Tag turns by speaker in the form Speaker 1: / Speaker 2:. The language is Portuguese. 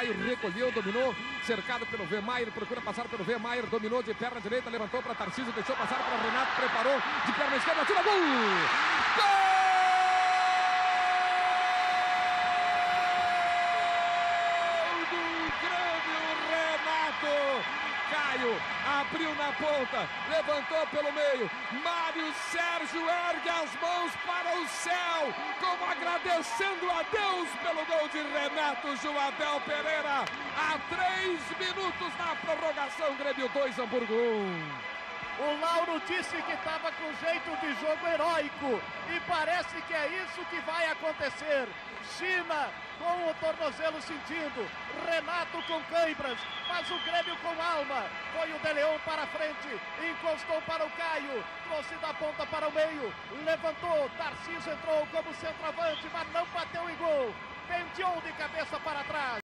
Speaker 1: Caio recolheu, dominou, cercado pelo Vemair, procura passar pelo Vemair, dominou de perna direita, levantou para Tarcísio, deixou passar para Renato, preparou de perna esquerda, tira gol! Gol! Caio abriu na ponta, levantou pelo meio. Mário Sérgio ergue as mãos para o céu, como agradecendo a Deus pelo gol de Renato Joabel Pereira. A três minutos na prorrogação, Grêmio 2, Hamburgo 1.
Speaker 2: Disse que estava com jeito de jogo heróico e parece que é isso que vai acontecer. China com o tornozelo sentindo, Renato com cãibras, mas o Grêmio com alma. Foi o De Leon para frente, encostou para o Caio, trouxe da ponta para o meio, levantou, Tarcísio entrou como centroavante, mas não bateu em gol. Penteou de cabeça para trás.